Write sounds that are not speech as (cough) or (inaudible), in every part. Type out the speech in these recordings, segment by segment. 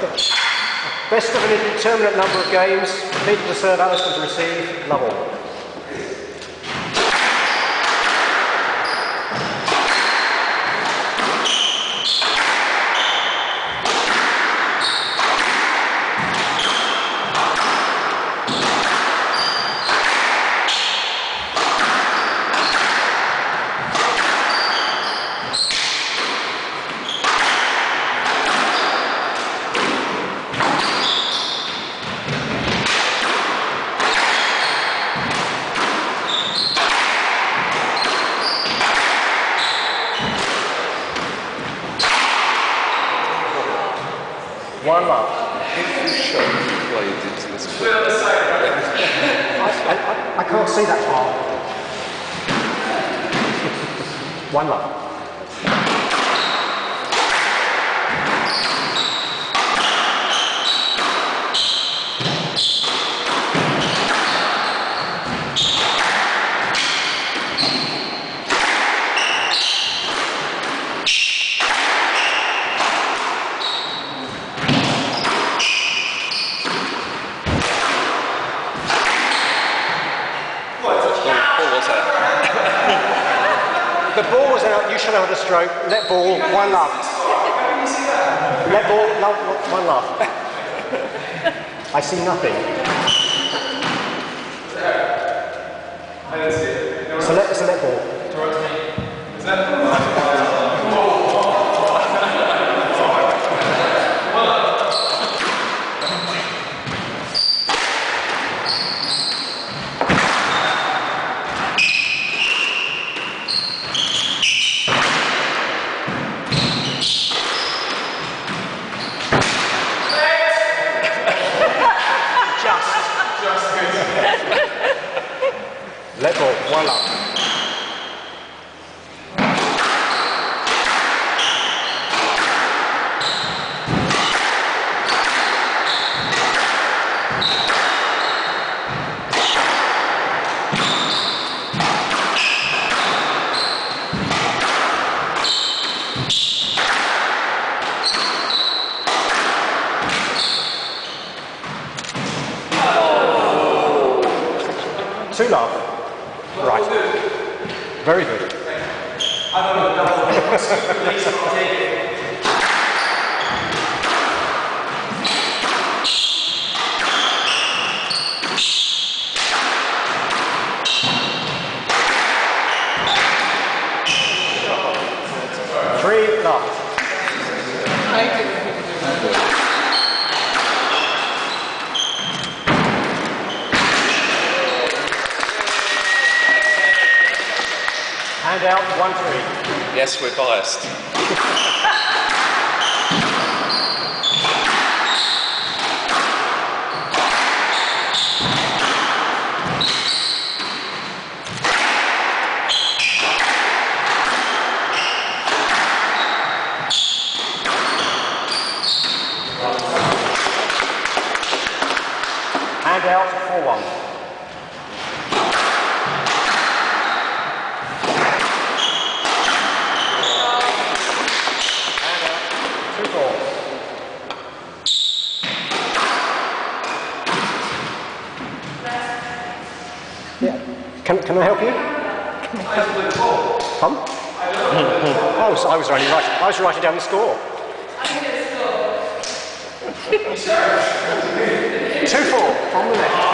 Best of an indeterminate number of games. Peter to serve, Alison to receive. Love all. One show you played into this I, I, I can't see that far. One love. What was that? The ball was out, you should have had a stroke. Let ball, one love. Let ball, love, one love. (laughs) I see nothing. So let, so ball. Just. Let ball, one love. Two love. Right. Very good. Three love. Hand out one three. Yes, we're biased. (laughs) Hand out four one. Hand out two four. Yeah. Can, can I help you? Pardon? (laughs) oh, so I was writing, I was writing down the score. (laughs) Two four from the left.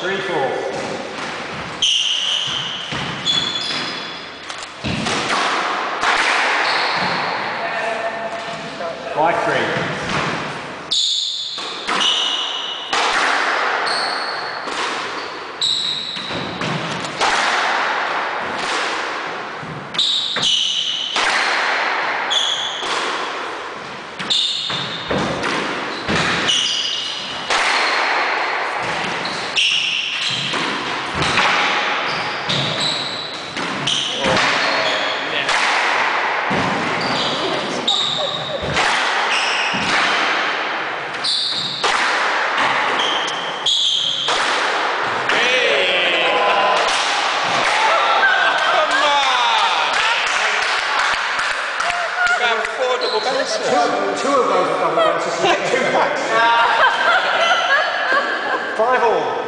Three four. Five three. Double bounces. Two of those are double bounces, so you get two backs. Five all.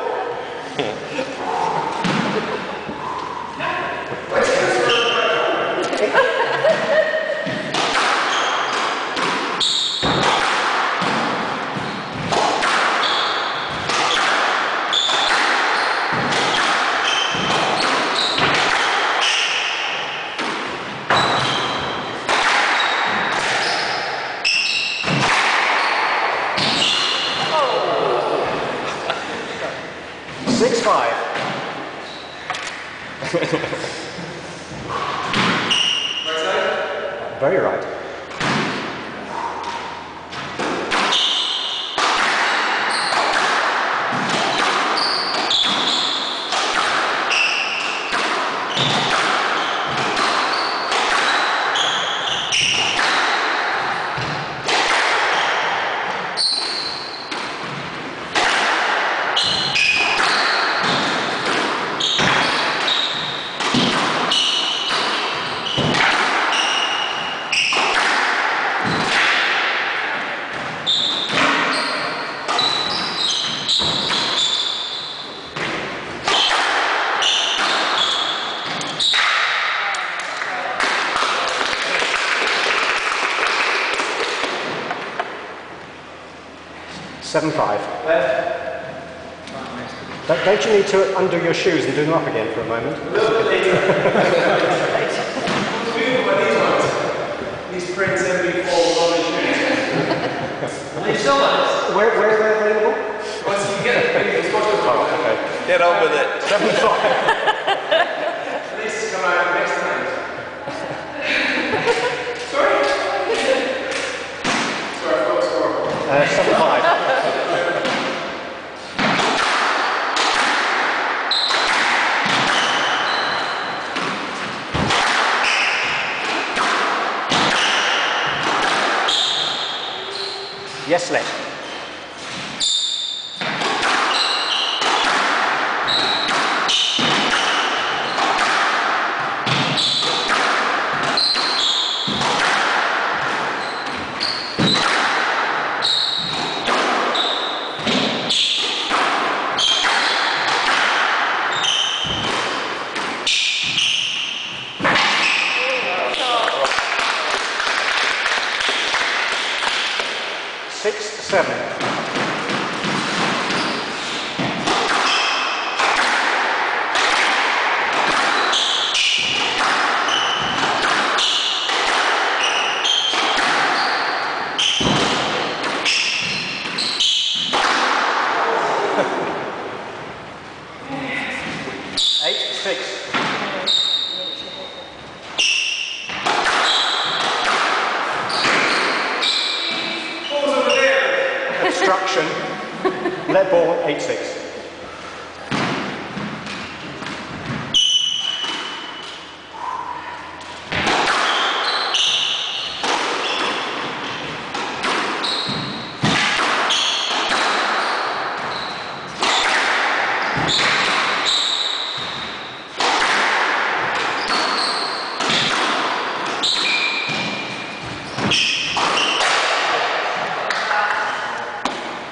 Six five. Very Seven five. Don't, don't you need to undo your shoes and do them up again for a moment? These prints every fall on the shoes. They sell those. Where, where are they available? Once you get it, it's got to Oh. Get on with it. Seven five. This come out next time. Sorry? Sorry, I thought score. Uh, seven five. Yes, let. Six, seven. Let ball, eight, six.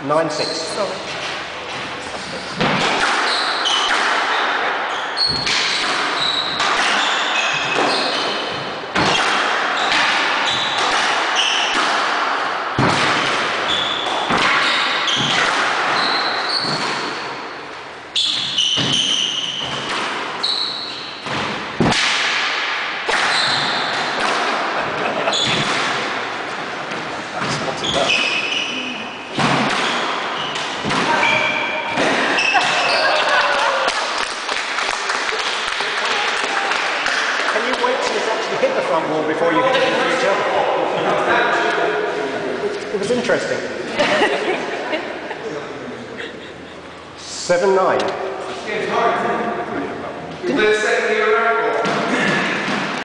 Nine, six. Sorry. Spotted hit the front wall before you hit each other? It, was interesting. Seven nine.